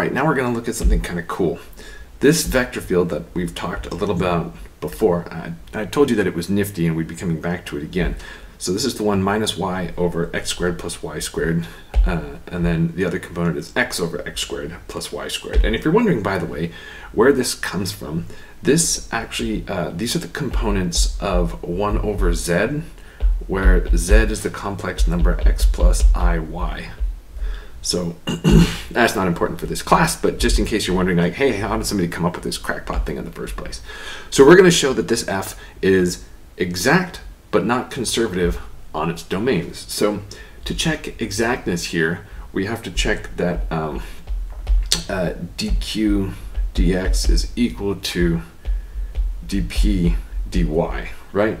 right, now we're going to look at something kind of cool. This vector field that we've talked a little about before, I, I told you that it was nifty and we'd be coming back to it again. So this is the one minus y over x squared plus y squared, uh, and then the other component is x over x squared plus y squared. And if you're wondering, by the way, where this comes from, this actually, uh, these are the components of 1 over z, where z is the complex number x plus iy. So that's not important for this class, but just in case you're wondering, like, hey, how did somebody come up with this crackpot thing in the first place? So we're going to show that this f is exact but not conservative on its domains. So to check exactness here, we have to check that um, uh, dq dx is equal to dp dy, right?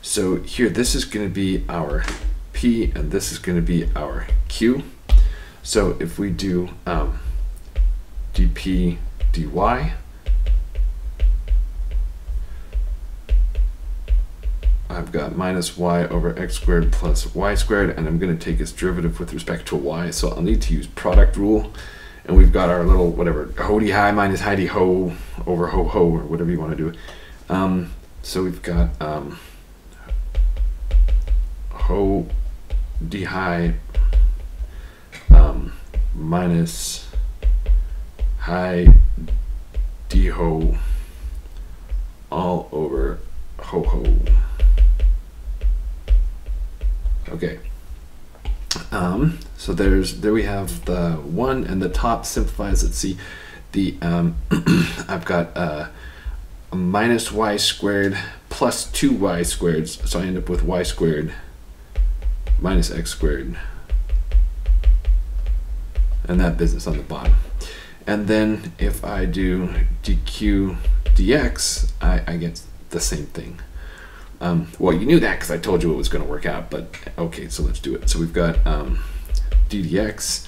So here, this is going to be our p, and this is going to be our q. So if we do um, dp dy, I've got minus y over x squared plus y squared, and I'm going to take its derivative with respect to y, so I'll need to use product rule. And we've got our little, whatever, hody high minus hidey ho over ho ho, or whatever you want to do. Um, so we've got um, ho d high um, minus high d ho all over ho ho. Okay. Um, so there's there we have the one and the top simplifies. Let's see, the um, I've got uh, a minus y squared plus two y squared, so I end up with y squared minus x squared, and that business on the bottom. And then if I do dq dx, I, I get the same thing. Um, well, you knew that because I told you it was going to work out, but okay, so let's do it. So we've got um, ddx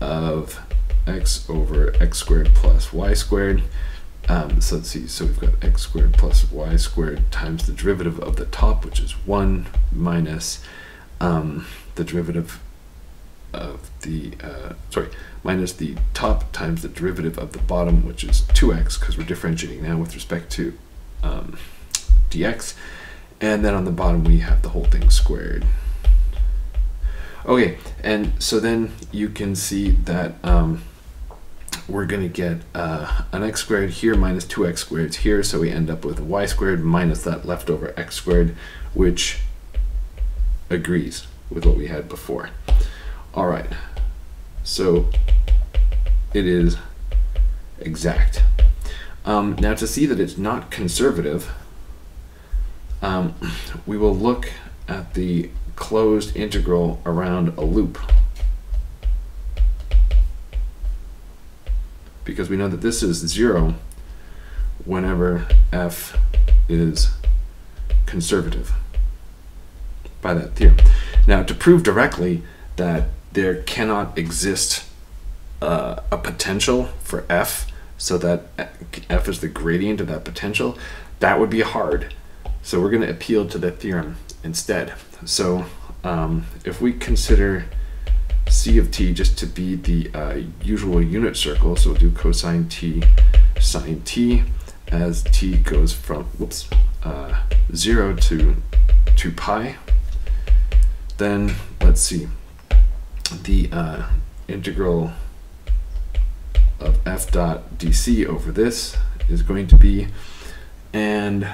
of x over x squared plus y squared. Um, so let's see, so we've got x squared plus y squared times the derivative of the top, which is 1 minus um, the derivative of the, uh, sorry, minus the top times the derivative of the bottom, which is 2x, because we're differentiating now with respect to um, dx. And then on the bottom we have the whole thing squared. Okay, and so then you can see that um, we're going to get uh, an x squared here minus 2x squared here, so we end up with y squared minus that leftover x squared, which agrees with what we had before. All right, so it is exact. Um, now to see that it's not conservative, um, we will look at the closed integral around a loop. Because we know that this is zero whenever f is conservative by that theorem. Now to prove directly that there cannot exist uh, a potential for f so that f is the gradient of that potential, that would be hard. So we're going to appeal to the theorem instead. So um, if we consider c of t just to be the uh, usual unit circle, so we'll do cosine t sine t as t goes from whoops uh, 0 to 2 pi, then let's see, the uh, integral of f dot dc over this is going to be, and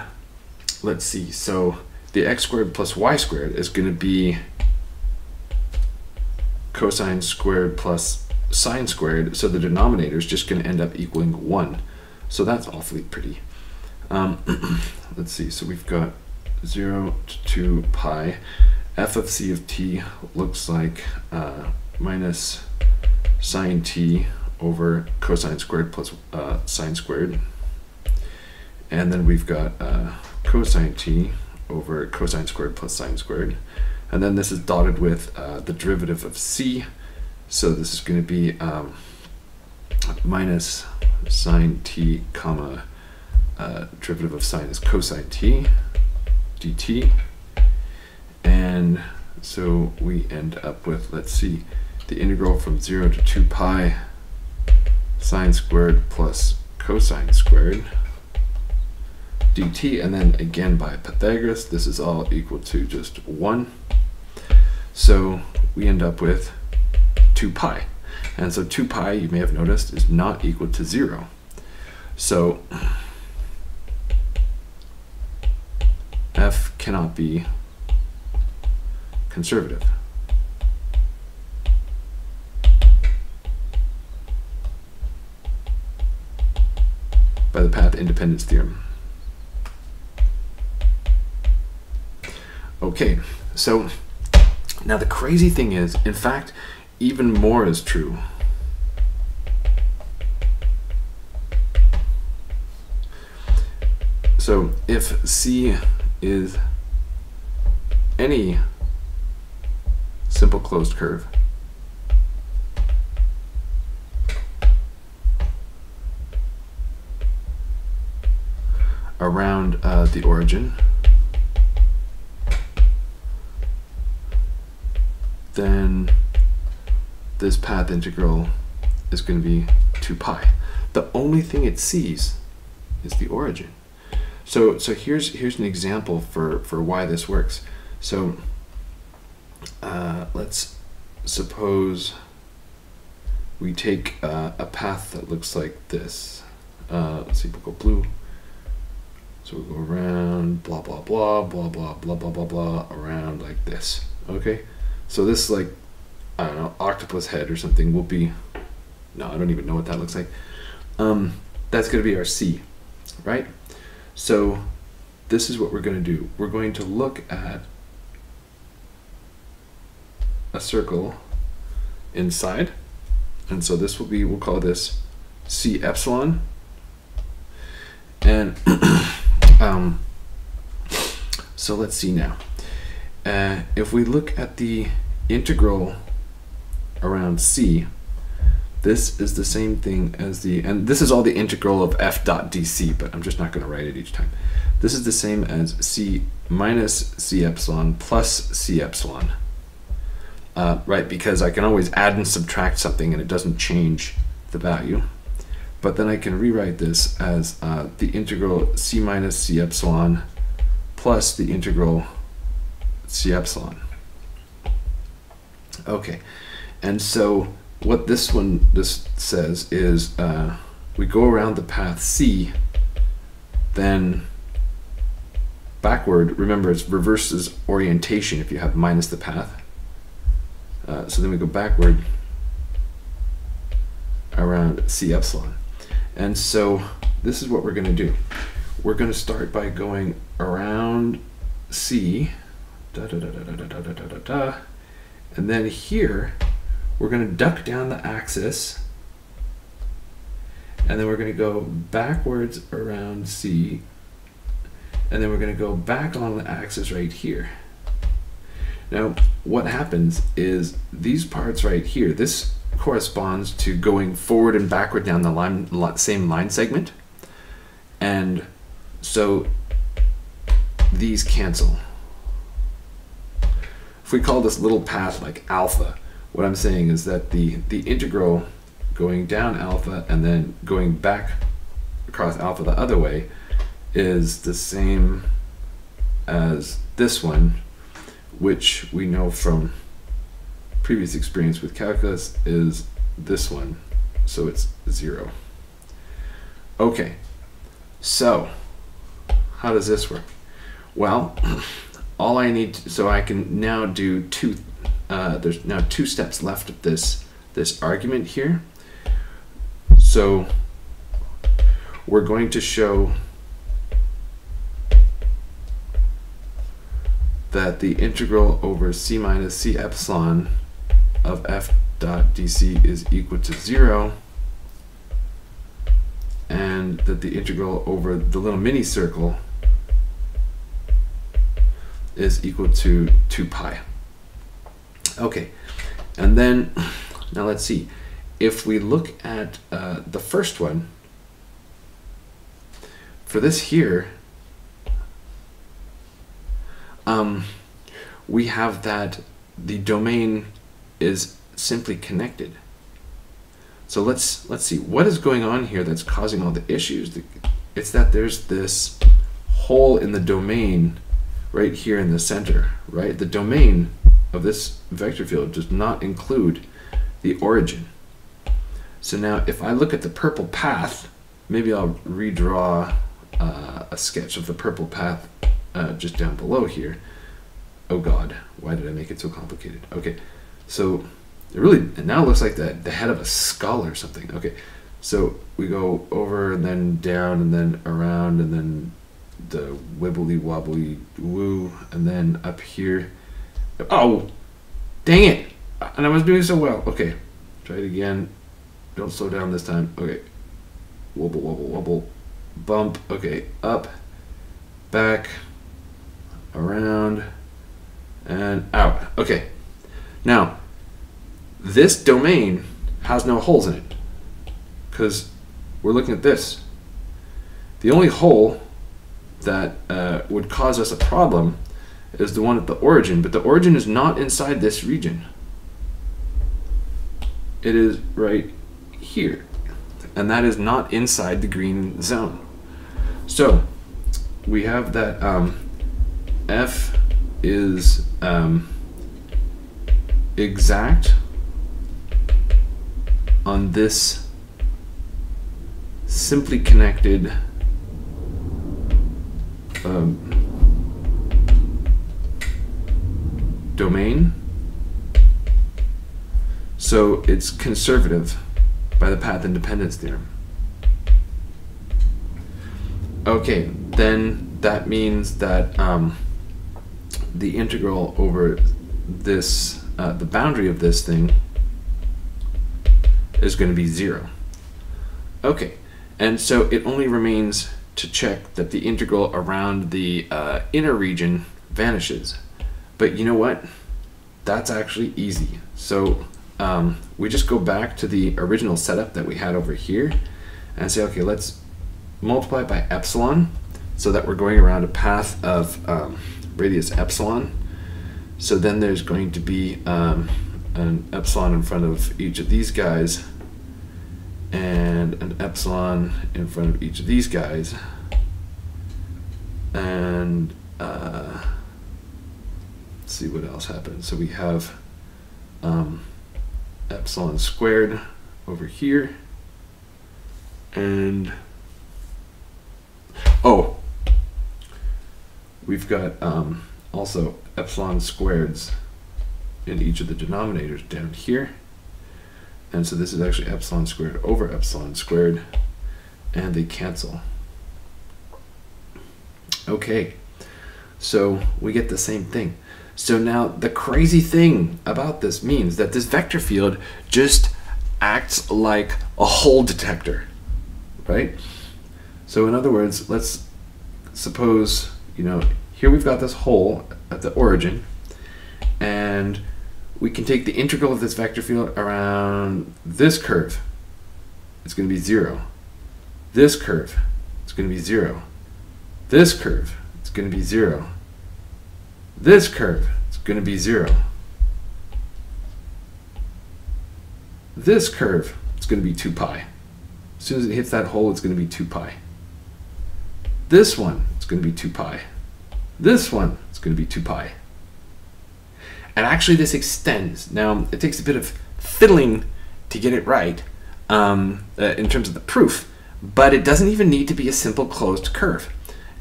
let's see, so the x squared plus y squared is going to be cosine squared plus sine squared, so the denominator is just going to end up equaling 1. So that's awfully pretty. Um, let's see, so we've got 0 to 2 pi. F of c of t looks like uh, minus sine t over cosine squared plus uh, sine squared. And then we've got uh, cosine t over cosine squared plus sine squared. And then this is dotted with uh, the derivative of c. So this is going to be um, minus sine t comma uh, derivative of sine is cosine t dt. And so we end up with, let's see, the integral from 0 to 2 pi sine squared plus cosine squared dt, and then again by Pythagoras, this is all equal to just 1. So we end up with 2 pi. And so 2 pi, you may have noticed, is not equal to 0. So f cannot be conservative. by the path independence theorem. Okay, so now the crazy thing is, in fact, even more is true. So if C is any simple closed curve, around uh, the origin, then this path integral is going to be 2 pi. The only thing it sees is the origin. So, so here's, here's an example for, for why this works. So uh, let's suppose we take uh, a path that looks like this. Uh, let's see, we'll go blue. So we'll go around, blah, blah, blah, blah, blah, blah, blah, blah, blah, around like this. Okay? So this like, I don't know, octopus head or something will be, no, I don't even know what that looks like. Um, that's going to be our C, right? So this is what we're going to do. We're going to look at circle inside. And so this will be, we'll call this C epsilon. And um, so let's see now. Uh, if we look at the integral around c, this is the same thing as the, and this is all the integral of f dot dc, but I'm just not going to write it each time. This is the same as c minus c epsilon plus c epsilon. Uh, right, because I can always add and subtract something and it doesn't change the value. But then I can rewrite this as uh, the integral c minus c epsilon plus the integral C epsilon. Okay, and so what this one this says is uh, we go around the path C, then backward, remember it's reverses orientation if you have minus the path. So then we go backward around C epsilon. And so this is what we're going to do. We're going to start by going around C, da, da, da, and then here we're going to duck down the axis and then we're going to go backwards around C and then we're going to go back along the axis right here. Now, what happens is these parts right here, this corresponds to going forward and backward down the line, same line segment. And so these cancel if we call this little path like alpha, what I'm saying is that the, the integral going down alpha and then going back across alpha the other way is the same as this one, which we know from previous experience with calculus is this one, so it's zero. Okay, so how does this work? Well, all I need, to, so I can now do two, uh, there's now two steps left of this, this argument here. So we're going to show that the integral over c minus c epsilon of f dot dc is equal to zero and that the integral over the little mini circle is equal to 2 pi. Okay, and then now let's see. If we look at uh, the first one, for this here, um, we have that the domain is simply connected. So let's let's see what is going on here that's causing all the issues. It's that there's this hole in the domain right here in the center, right? The domain of this vector field does not include the origin. So now if I look at the purple path, maybe I'll redraw uh, a sketch of the purple path uh, just down below here. Oh God, why did I make it so complicated? Okay, so it really now looks like the, the head of a skull or something. Okay, so we go over and then down and then around and then the wibbly wobbly woo and then up here. Oh, dang it! And I was doing so well. Okay, try it again. Don't slow down this time. Okay, wobble wobble wobble, bump. Okay, up, back, around, and out. Okay, now this domain has no holes in it because we're looking at this. The only hole that uh, would cause us a problem is the one at the origin, but the origin is not inside this region. It is right here, and that is not inside the green zone. So we have that um, f is um, exact on this simply connected um, domain. So it's conservative by the path independence theorem. Okay, then that means that um, the integral over this, uh, the boundary of this thing is going to be zero. Okay, and so it only remains to check that the integral around the uh, inner region vanishes. But you know what? That's actually easy. So um, we just go back to the original setup that we had over here and say, okay, let's multiply by epsilon so that we're going around a path of um, radius epsilon. So then there's going to be um, an epsilon in front of each of these guys and an epsilon in front of each of these guys. And uh, let's see what else happens. So we have um, epsilon squared over here and oh we've got um, also epsilon squareds in each of the denominators down here and so this is actually epsilon squared over epsilon squared, and they cancel. Okay, so we get the same thing. So now the crazy thing about this means that this vector field just acts like a hole detector, right? So in other words, let's suppose, you know, here we've got this hole at the origin, and we can take the integral of this vector field around this curve. It's going to be 0. This curve, it's going to be 0. This curve, it's going to be 0. This curve, it's going to be 0. This curve, it's going to be 2 pi. As soon as it hits that hole, it's going to be 2 pi. This one, it's going to be 2 pi. This one, is going to be 2 pi. And actually this extends. Now, it takes a bit of fiddling to get it right um, uh, in terms of the proof, but it doesn't even need to be a simple closed curve.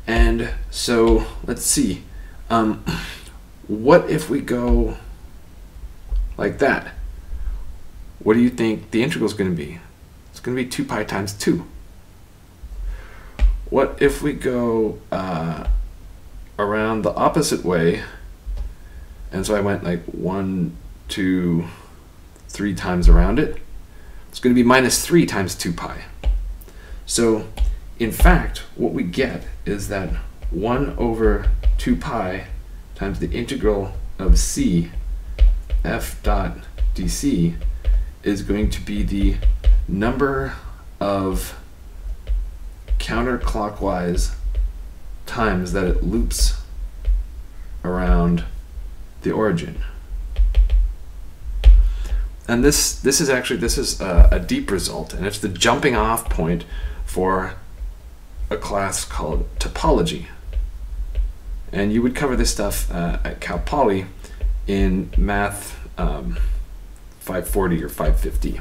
And so let's see. Um, what if we go like that? What do you think the integral is going to be? It's going to be 2 pi times 2. What if we go uh, around the opposite way and so I went like one, two, three times around it. It's going to be minus 3 times 2 pi. So in fact, what we get is that 1 over 2 pi times the integral of c f dot dc is going to be the number of counterclockwise times that it loops around the origin. and this this is actually this is a, a deep result, and it's the jumping off point for a class called topology. And you would cover this stuff uh, at Cal Poly in Math um, 540 or 550.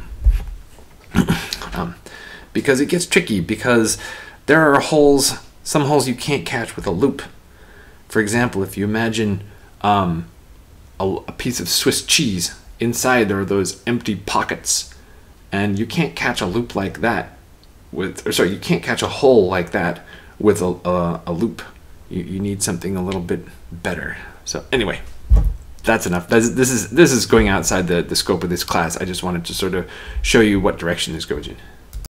um, because it gets tricky because there are holes, some holes you can't catch with a loop. For example, if you imagine um, a, a piece of Swiss cheese, inside there are those empty pockets, and you can't catch a loop like that with, or sorry, you can't catch a hole like that with a, a, a loop. You, you need something a little bit better. So anyway, that's enough. This is this is going outside the, the scope of this class. I just wanted to sort of show you what direction this goes in.